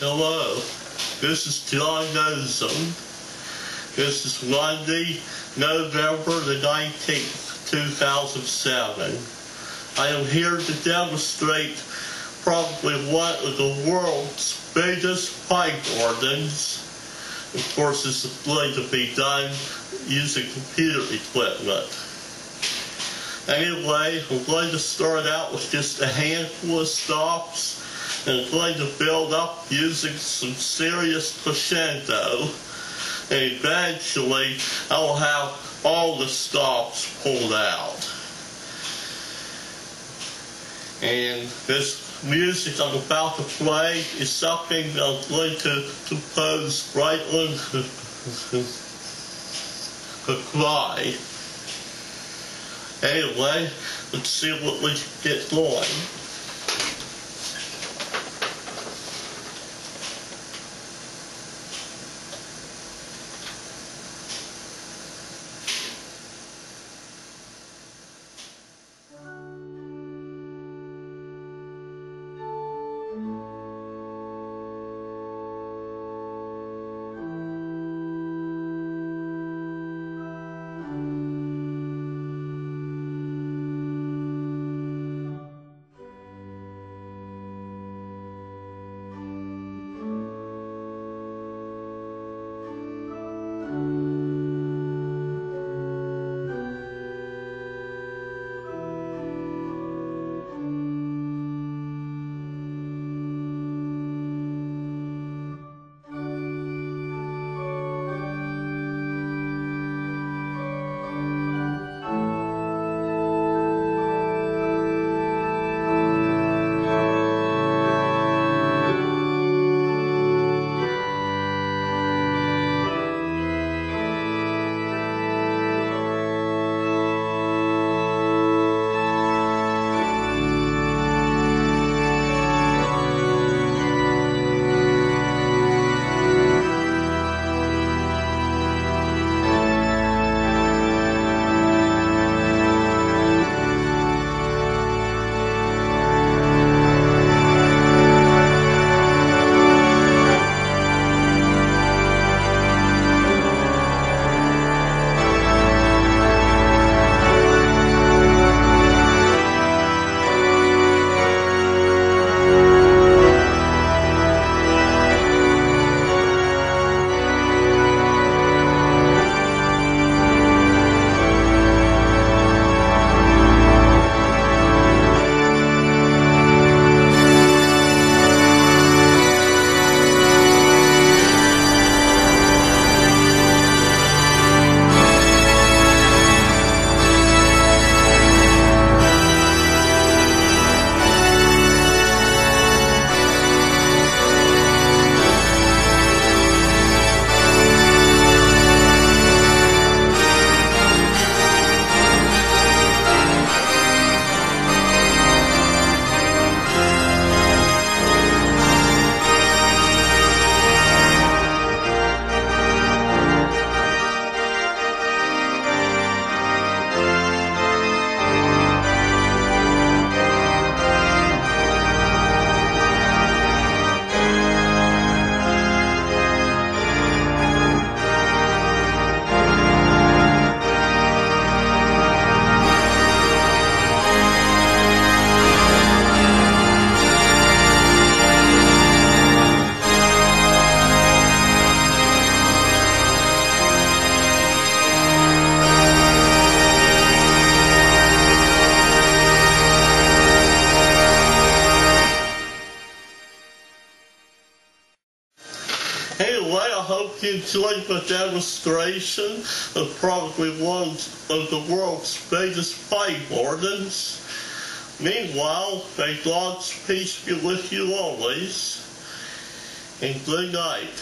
Hello, this is John Nozum. This is Monday, November the 19th, 2007. I am here to demonstrate probably one of the world's biggest pipe organs. Of course, this is going to be done using computer equipment. Anyway, I'm going to start out with just a handful of stops and going to build up using some serious crescendo. And eventually, I will have all the stops pulled out. And this music I'm about to play is something I'm going to compose right on the fly. Anyway, let's see what we can get going. Anyway, I hope you enjoyed my demonstration of probably one of the world's biggest pipe organs. Meanwhile, may God's peace be with you always, and good night.